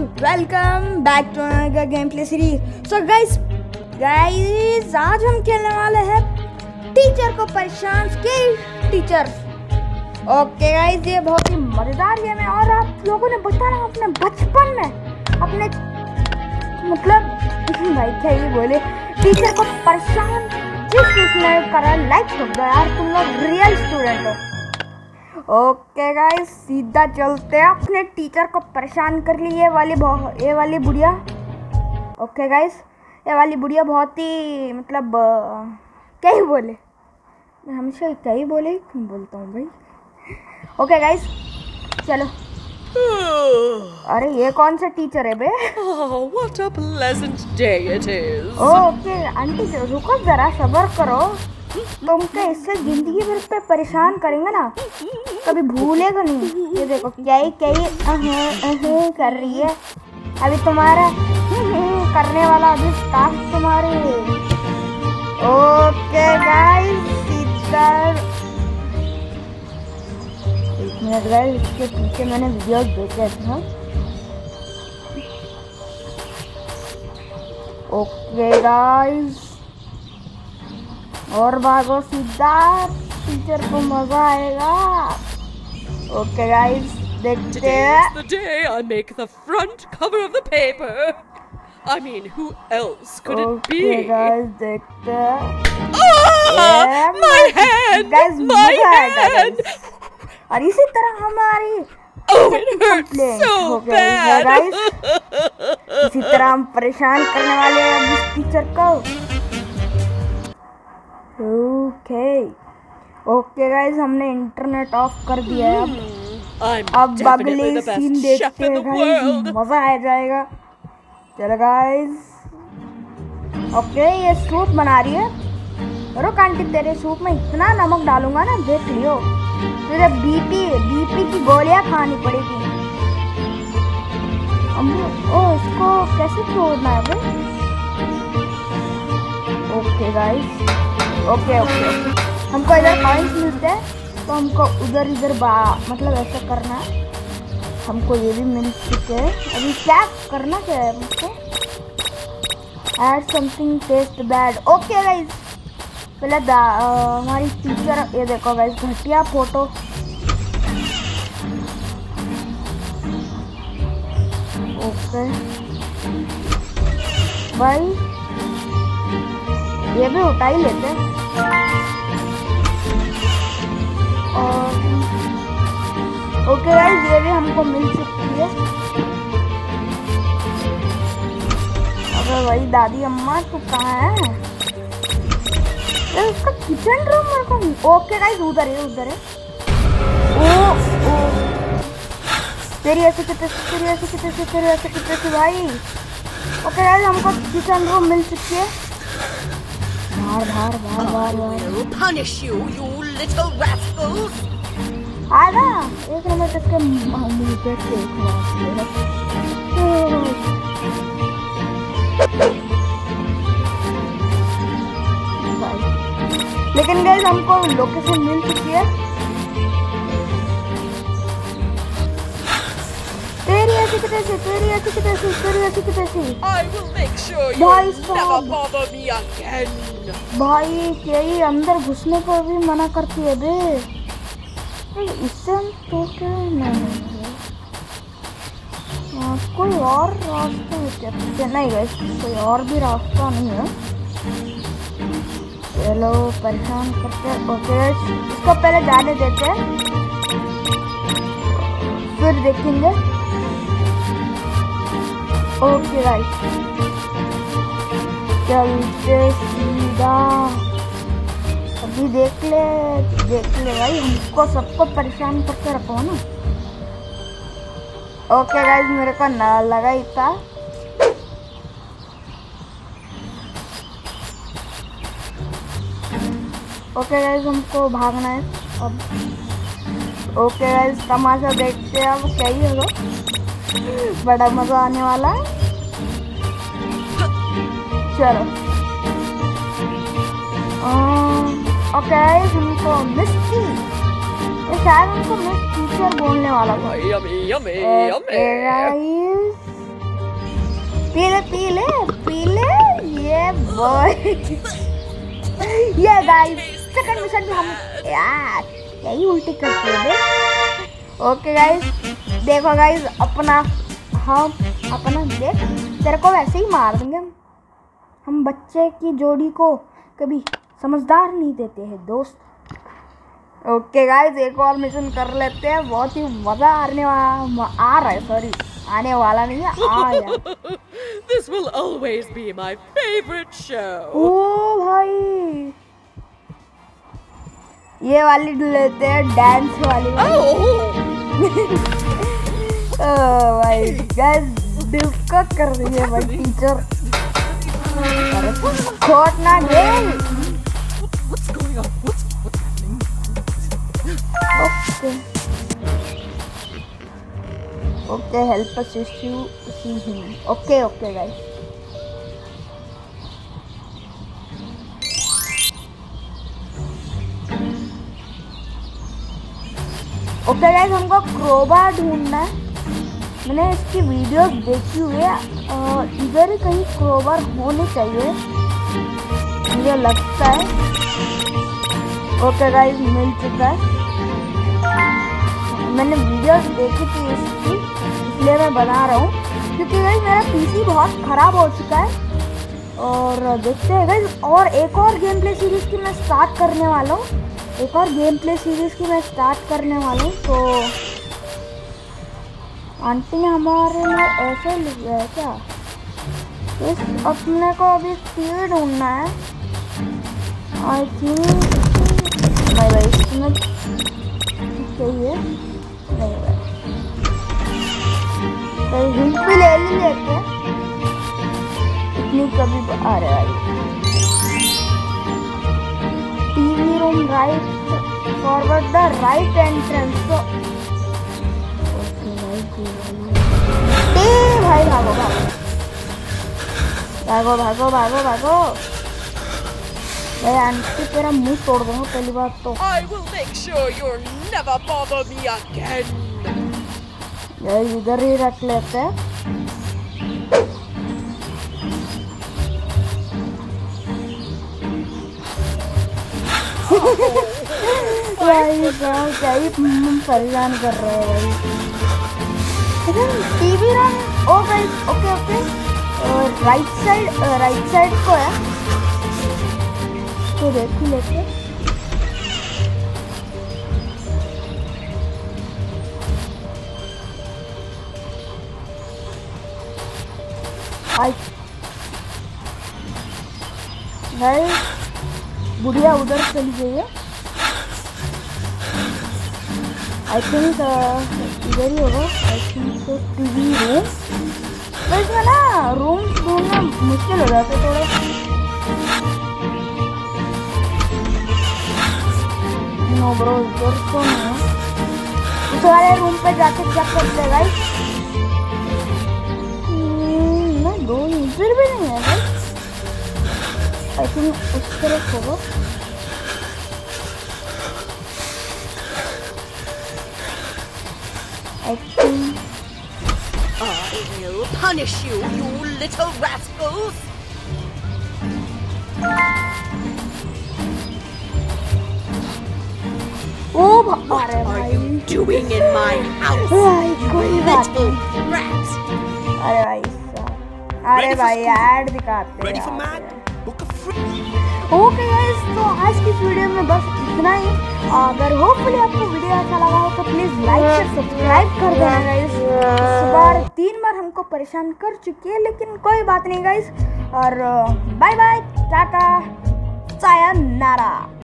Welcome back to another game play series so guys guys आज हम खेलने वाले हैं टीचर को परेशान के टीचर ओके गाइस ये बहुत ही मज़ेदार गेम है और आप लोगों ने बताना अपने बचपन में, अपने मतलब भाई क्या ये बोले टीचर को परेशान जिस किसने करा लाइक कर दो यार तुम लोग रियल स्टूडेंट हो। ओके गाइस सीधा चलते हैं। अपने टीचर को परेशान कर ली ये वाली ये वाली बुढ़िया। ओके गाइस ये वाली बुढ़िया बहुत ही मतलब अ, क्या ही बोले? मैं हमेशा क्या ही बोले? क्यों बोलता हूँ भाई? ओके गाइस चलो। अरे ये कौन सा टीचर है बे? What a pleasant day it is. Okay aunty रुको जरा सबर करो। तुमको इससे ज़िंदगी भर पे परेशान करेंगे ना। कभी भूलेगा नहीं? ये देखो क्या ही क्या ही अहं, कर रही है? अभी तुम्हारा करने वाला अभी टास्क तुम्हारे। ओके गाइस सीधा एक मिनट गाइस इसके पीछे मैंने वीडियो देखे थे ओके गाइस और भागो सीधा टीचर को मज़ा आएगा. ओके गाइस देखते Today हैं is the day I make the front cover of the paper. I mean, who else could it okay be? Guys देखते हैं Ah, Yeah, my hand! guys, my मजा आएगा hand! guys। और इसी तरह हमारी Oh, it hurts complaint so हो गई है, bad. इसी तरह हम परेशान करने वाले हैं अब इस टीचर को ओके ओके गाइस हमने इंटरनेट ऑफ़ कर दिया है अब। अब बगले सीन देखते हैं मज़ा आ जाएगा। चलो गाइस ओके ये सूप बना रही है। रुक आंटी तेरे सूप में इतना नमक डालूँगा ना देख लियो। तुझे बीपी बीपी की गोलियाँ खानी पड़ेगी। ओ इसको कैसे तोड़ना है भाई? ओके गाइस ओके ओके हमको इधर पॉइंट्स मिलते हैं तो हमको उधर इधर मतलब ऐसा करना है। हमको ये भी मिल चुके हैं। अभी क्या करना क्या है मुझको add something test bad okay guys पहले हमारी टीचर ये देखो गाइस घटिया फ़ोटो ओके भाई, ये भी उठा ही लेते हैं। ओके गाइस ये भी हमको मिल चुकी है। अबे भाई दादी अम्मा तू कहाँ है? उसका किचन रूम मेरे को ओके गाइस उधर है उधर है। ओ ओ। तेरी ऐसे कितने तेरी ऐसे कितने से तेरी ऐसे कितने से भाई। ओके गाइस हमको किचन रूम मिल चुकी है। बाहर बाहर बाहर बाहर बाहर punish you, you little rascals. आधा एक नंबर तक के मुँह पे देख लेकिन गाइस हमको लोकेशन मिल चुकी है। तेरी ऐसी कितने से तेरी ऐसी कितने से तेरी ऐसी कितने से I will make sure you never bother me again. भाई क्या ही अंदर घुसने पर भी मना करती है बे इससे हम तो नहीं नहीं हाँ, कोई और रास्ता है नहीं गए कोई और भी रास्ता नहीं है। चलो परेशान करते ओके इसको पहले जाने देते हैं। फिर देखेंगे। ओके राइट चलते सीधा। अभी देख ले देख ले भाई, हमको सबको परेशान करके रखो ना। ओके गाइस मेरे को ना लगा ही था ओके गाइस हमको भागना है अब। ओके गाइस तमाशा देखते हैं अब क्या ही होगा। बड़ा मज़ा आने वाला है। चलो। ओके गाइस हमको मिस्टी ये शायद हमको मिस टीचर बोलने वाला था। पीले पीले पीले ये बॉय ये गाइस सेकंड मिशन में हम यार यही उल्टी करते हैं ओके गाइस देखो गाइस अपना हम अपना देख तेरे को वैसे ही मार देंगे हम। हम बच्चे की जोड़ी को कभी समझदार नहीं देते हैं दोस्त। ओके गाइज़ एक और मिशन कर लेते हैं। बहुत ही मज़ा आने वाला आ रहा है सॉरी आने वाला नहीं है आ गया this will always be my favorite show. ओ भाई। ये वाली लेते हैं डांस वाली Oh! ओ भाई गाइस डिस्कस कर रही है भाई टीचर अरे खोट okay help us issue see him okay okay guys okay guys हमको क्रोबार ढूंढना है। मैंने इसकी वीडियोस देखी हुई है इधर ही कहीं क्रोबार होने चाहिए। मुझे लगता है। ओके गाइस मिल चुका है। मैंने वीडियोस देखी थी इसकी, इसलिए मैं बना रहा हूँ। क्योंकि गाइस मेरा पीसी बहुत ख़राब हो चुका है। और देखते हैं गाइस और एक और गेम प्ले सीरीज़ की मैं स्टार्ट करने वाला हूँ। एक और गेम प्ले सीरीज़ की मैं स्टार्ट करने वाला हूँ तो आंटी ने हमारे लिए ऐसे लिखा है क्या? इस अपने को अभी सी ढूंढना है। आई थिंक नहीं भाई, इसमें चाहिए तो भी ले लेते हैं इतनी कभी आ रहा है। TV room right forward the right entrance तो। भाई भागो भागो। भागो भागो भागो भाई, आंटी, तेरा मुँह तोड़ दूँगा पहली बात तो। I will make sure you'll never bother me again. इधर ही रख लेते हैं। भाई साहब क्या ही परेशान कर रहे हैं भाई। TV run. Oh guys okay okay. Right side right side को है। तो देख लेते हैं। आई भाई, बुढ़िया उधर चली गई है। आई थिंक इधर ही होगा। आई थिंक तो टीवी रूम तो इसमें ना रूम ढूंढना मुश्किल हो जाता है थोड़ा। नो ब्रो इधर तो नहीं है। वाले रूम पे जाके चेक करते हैं गाइस आई थिंक उस तरफ होगा I think I will punish you, you little rascals. ओ भा- अरे Are भाई you doing in my house? भाई कोई बात Little नहीं rat. अरे भाई साहब अरे Ready for भाई school? ऐड दिखाते Ready for हैं ओके गाइस तो आज की वीडियो में बस इतना ही। अगर होपफुली आपको वीडियो अच्छा लगा हो तो प्लीज़ लाइक और सब्सक्राइब कर देना गाइस इस बार तीन बार हमको परेशान कर चुकी है, लेकिन कोई बात नहीं गाइस और बाय बाय टाटा, साया, नारा।